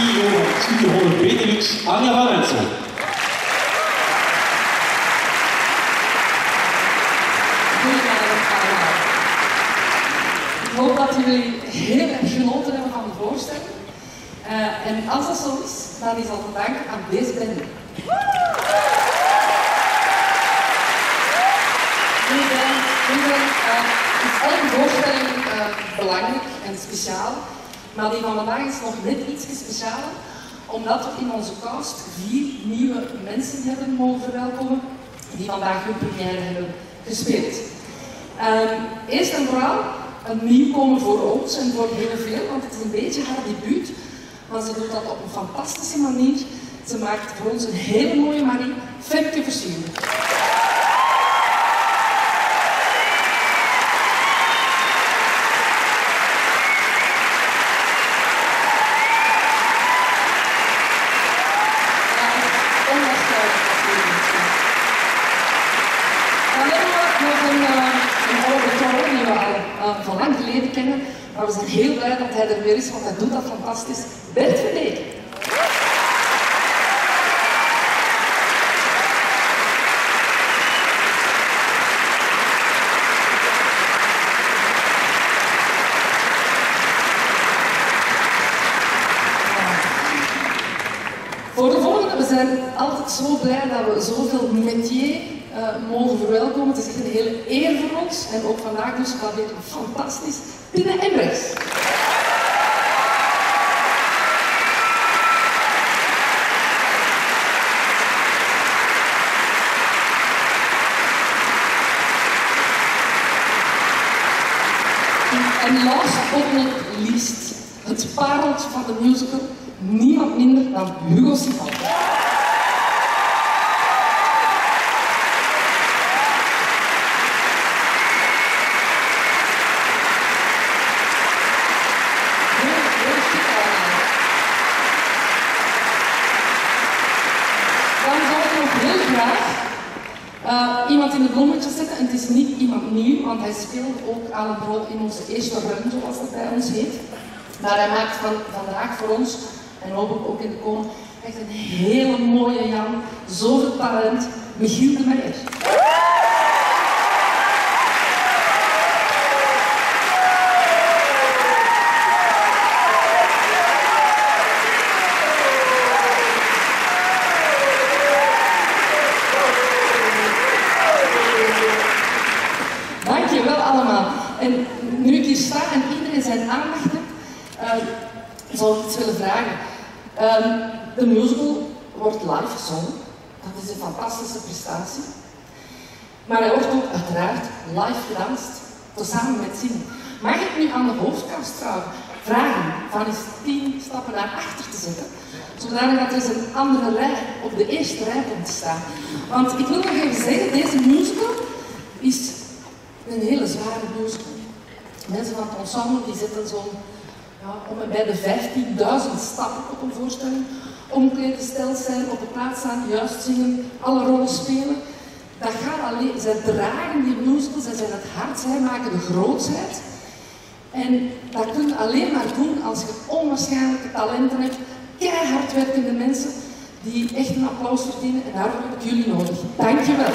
CEO van 100 Benelux, Anja van Rensel. Ik hoop dat jullie heel erg genoten hebben van de voorstelling. Uh, en als dat zo is, dan is dat te danken aan deze bende. Nu ben, nu ben, uh, is elke voorstelling uh, belangrijk en speciaal. Maar die van vandaag is nog net iets specialer, omdat we in onze cast vier nieuwe mensen hebben mogen verwelkomen die vandaag hun première hebben gespeeld. Um, eerst en vooral een nieuwkomer voor ons en voor heel veel, want het is een beetje haar debuut. Maar ze doet dat op een fantastische manier. Ze maakt voor ons een hele mooie Marie, geleden kennen. Maar we zijn heel blij dat hij er weer is, want hij doet dat fantastisch. Bert Verdeken. Voor de volgende, we zijn altijd zo blij dat we zoveel métier uh, mogen verwelkomen. Het is echt een hele eer voor ons. En ook vandaag dus gaat dit fantastisch. Pine Embrechts. En last but not least, het pareltje van de musical, niemand minder dan Hugo Sivan. Uh, iemand in de bloemetjes zetten. En het is niet iemand nieuw, want hij speelde ook al een rol in onze eerste run, zoals dat bij ons heet. Maar hij maakt van, vandaag voor ons, en hopelijk ook in de komende, echt een hele mooie Jan. Zoveel talent. Michiel de. Dankjewel allemaal. En nu ik hier sta en iedereen zijn aandacht heb, uh, zou ik iets willen vragen. Um, de musical wordt live gezongen. Dat is een fantastische prestatie. Maar hij wordt ook uiteraard live gedanst, samen met zingen. Mag ik nu aan de hoofdkast vragen van eens tien stappen naar achter te zetten, zodat er eens een andere rij op de eerste rij komt te staan. Want ik wil nog even zeggen, deze musical is een hele zware musical. Mensen van het ensemble die zitten zo'n ja, om en bij de 15.000 stappen op een voorstelling. Omkleden, steld zijn, op de plaats staan, juist zingen, alle rollen spelen. Dat gaat alleen, zij dragen die musical, zij zijn het hart, zij maken de grootheid. En dat kun je alleen maar doen als je onwaarschijnlijke talenten hebt, keihard werkende mensen die echt een applaus verdienen en daarvoor heb ik jullie nodig. Dankjewel.